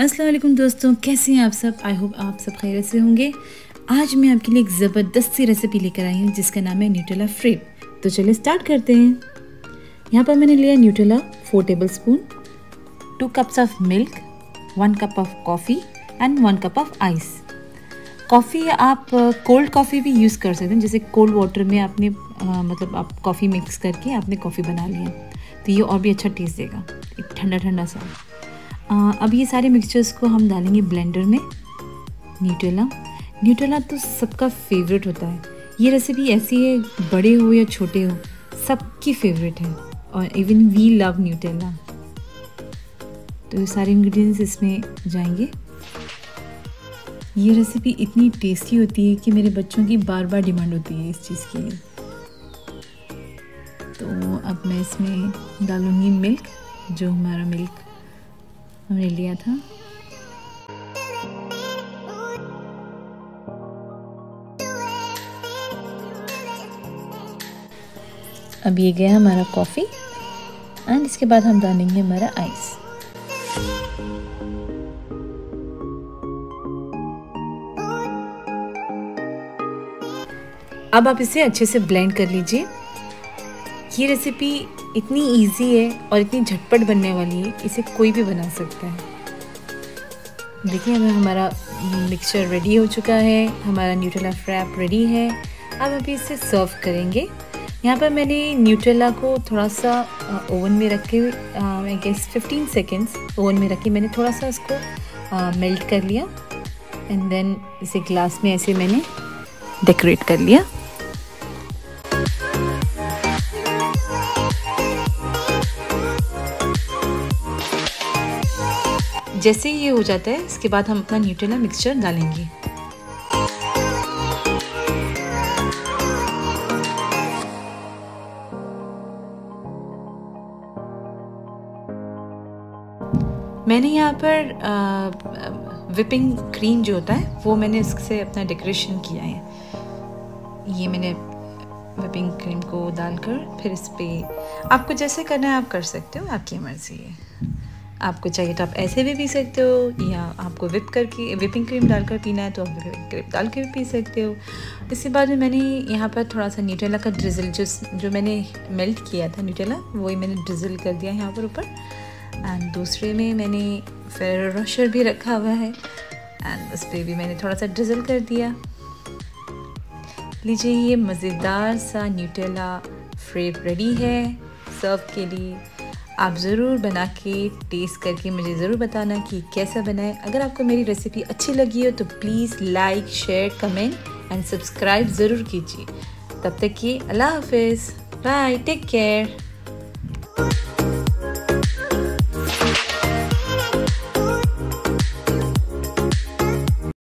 असलम दोस्तों कैसे हैं आप सब? आई होप आप सब खैर से होंगे। आज मैं आपके लिए एक ज़बरदस्त सी रेसिपी लेकर आई हूँ जिसका नाम है न्यूटेला फ्रेप तो चलिए स्टार्ट करते हैं। यहाँ पर मैंने लिया Nutella four tablespoon two cups of milk one cup of coffee and one cup of ice coffee आप कोल्ड uh, कॉफ़ी भी यूज़ कर सकते हैं जैसे कोल्ड वाटर में आपने आ, uh, मतलब आप कॉफ़ी मिक्स करके आपने कॉफ़ी बना लिया। तो ये और भी अच्छा टेस्ट देगा। एक ठंडा ठंडा सा। आ, अब ये सारे मिक्सचर्स को हम डालेंगे ब्लेंडर में। न्यूटेला न्यूटेला तो सबका फेवरेट होता है। ये रेसिपी ऐसी है बड़े हो या छोटे हो सबकी फेवरेट है। और इवन वी लव न्यूटेला तो ये सारे इंग्रेडिएंट्स इसमें जाएँगे। ये रेसिपी इतनी टेस्टी होती है कि मेरे बच्चों की बार बार डिमांड होती है इस चीज़ के लिए। अब मैं इसमें डालूँगी मिल्क, जो हमारा मिल्क हमने लिया था। अब ये गया हमारा कॉफ़ी एंड इसके बाद हम डालेंगे हमारा आइस अब आप इसे अच्छे से ब्लेंड कर लीजिए। ये रेसिपी इतनी इजी है और इतनी झटपट बनने वाली है, इसे कोई भी बना सकता है। देखिए, अब हमारा मिक्सचर रेडी हो चुका है, हमारा न्यूट्रेला फ्रैप रेडी है। अब अभी इसे सर्व करेंगे। यहाँ पर मैंने न्यूट्रेला को थोड़ा सा ओवन में रख के आई गेस 15 सेकेंड्स ओवन में रख। के मैंने थोड़ा सा इसको मेल्ट कर लिया। एंड देन इसे ग्लास में ऐसे मैंने डेकोरेट कर लिया। जैसे ही ये हो जाता है, इसके बाद हम अपना न्यूट्रेला मिक्सचर डालेंगे। मैंने यहाँ पर विपिंग क्रीम जो होता है, वो मैंने इससे अपना डेकोरेशन किया है। ये मैंने विपिंग क्रीम को डालकर फिर इस पर आपको जैसे करना है आप कर सकते हो, आपकी मर्ज़ी है। आपको चाहिए तो आप ऐसे भी पी सकते हो, या आपको विप करके विपिंग क्रीम डालकर पीना है तो आप विपिंग क्रीम डाल के भी पी सकते हो। इसके बाद में मैंने यहाँ पर थोड़ा सा न्यूटेला का ड्रिजल जो जो मैंने मेल्ट किया था न्यूटेला वही मैंने ड्रिजल कर दिया यहाँ पर ऊपर। एंड दूसरे में मैंने फिर रशर भी रखा हुआ है। एंड उस पर भी मैंने थोड़ा सा ड्रिजल कर दिया। लीजिए, ये मज़ेदार सा न्यूटेला फ्रेप रेडी है, सर्व के लिए। आप ज़रूर बना के टेस्ट करके मुझे ज़रूर बताना कि कैसा बनाए अगर आपको मेरी रेसिपी अच्छी लगी हो तो please like share comment and subscribe ज़रूर कीजिए। तब तक कि अल्लाह हाफिज़। Bye take care